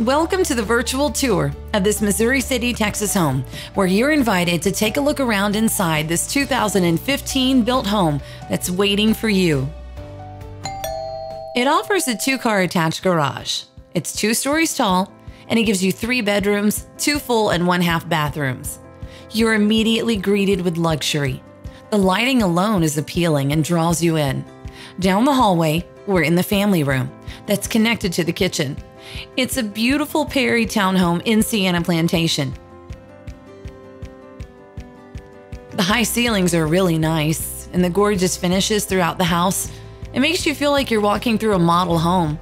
Welcome to the virtual tour of this Missouri City, Texas home, where you're invited to take a look around inside this 2015 built home that's waiting for you. It offers a two car attached garage. It's two stories tall, and it gives you three bedrooms, two full and one half bathrooms. You're immediately greeted with luxury. The lighting alone is appealing and draws you in. Down the hallway, we're in the family room that's connected to the kitchen. It's a beautiful Perry townhome in Sienna Plantation. The high ceilings are really nice, and the gorgeous finishes throughout the house. It makes you feel like you're walking through a model home.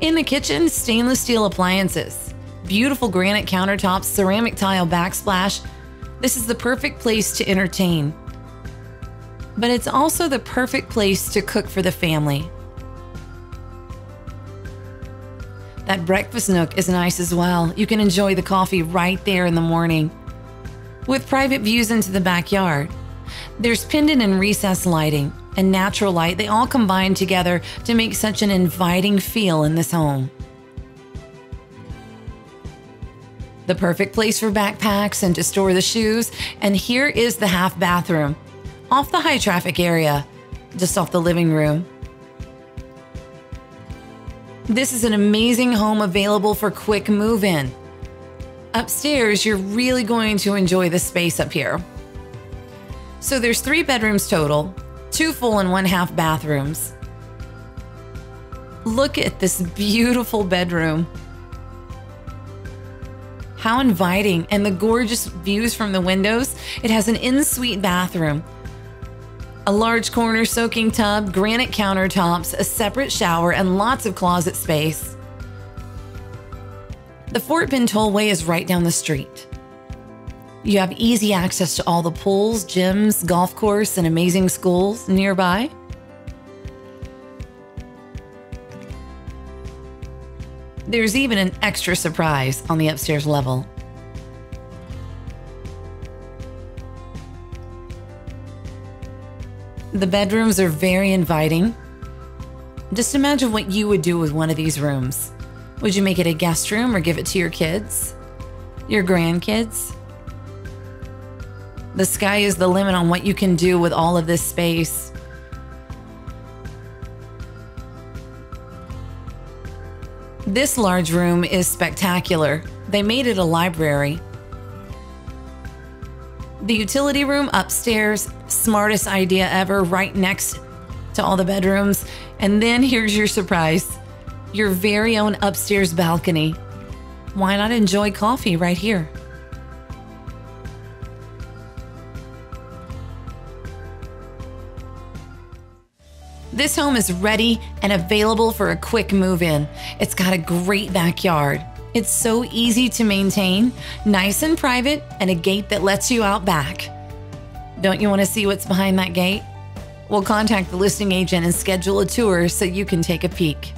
In the kitchen, stainless steel appliances, beautiful granite countertops, ceramic tile backsplash. This is the perfect place to entertain. But it's also the perfect place to cook for the family. That breakfast nook is nice as well. You can enjoy the coffee right there in the morning. With private views into the backyard, there's pendant and recess lighting and natural light. They all combine together to make such an inviting feel in this home. The perfect place for backpacks and to store the shoes. And here is the half bathroom off the high traffic area, just off the living room. This is an amazing home available for quick move in. Upstairs, you're really going to enjoy the space up here. So there's three bedrooms total, two full and one half bathrooms. Look at this beautiful bedroom. How inviting and the gorgeous views from the windows. It has an in-suite bathroom a large corner soaking tub, granite countertops, a separate shower, and lots of closet space. The Fort Bend Tollway is right down the street. You have easy access to all the pools, gyms, golf course, and amazing schools nearby. There's even an extra surprise on the upstairs level. The bedrooms are very inviting. Just imagine what you would do with one of these rooms. Would you make it a guest room or give it to your kids? Your grandkids? The sky is the limit on what you can do with all of this space. This large room is spectacular. They made it a library. The utility room upstairs, smartest idea ever, right next to all the bedrooms. And then here's your surprise your very own upstairs balcony. Why not enjoy coffee right here? This home is ready and available for a quick move in. It's got a great backyard. It's so easy to maintain, nice and private, and a gate that lets you out back. Don't you want to see what's behind that gate? We'll contact the listing agent and schedule a tour so you can take a peek.